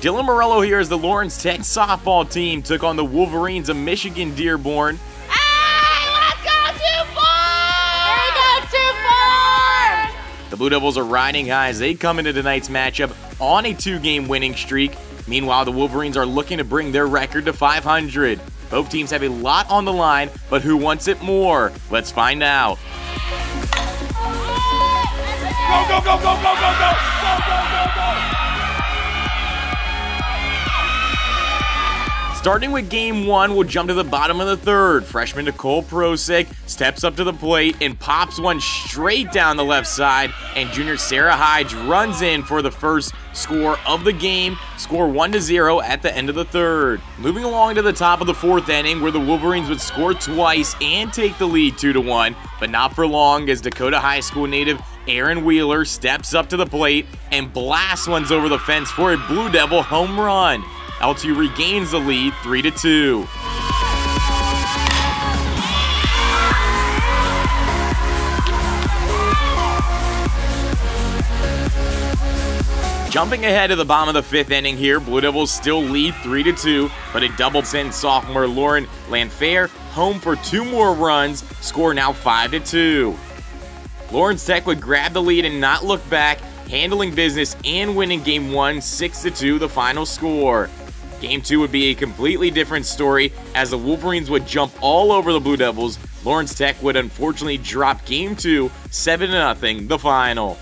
Dylan Morello here as the Lawrence Tech softball team took on the Wolverines of Michigan Dearborn. Hey, let's go too far! Go too far! The Blue Devils are riding high as they come into tonight's matchup on a two-game winning streak. Meanwhile, the Wolverines are looking to bring their record to 500. Both teams have a lot on the line, but who wants it more? Let's find out. Go, go, go, go, go, go, go! Go, go, go, go! Starting with game one, we'll jump to the bottom of the third. Freshman Nicole Prosek steps up to the plate and pops one straight down the left side, and junior Sarah Hyde runs in for the first score of the game, score 1 to 0 at the end of the third. Moving along to the top of the fourth inning, where the Wolverines would score twice and take the lead 2 to 1, but not for long as Dakota High School native Aaron Wheeler steps up to the plate and blasts ones over the fence for a Blue Devil home run. LTU regains the lead 3 to 2. Jumping ahead to the bottom of the fifth inning here, Blue Devils still lead 3 to 2, but a double send sophomore Lauren Lanfair home for two more runs, score now 5 to 2. Lawrence Tech would grab the lead and not look back, handling business and winning game 1 6 to 2 the final score. Game 2 would be a completely different story as the Wolverines would jump all over the Blue Devils. Lawrence Tech would unfortunately drop game 2 7 0 the final.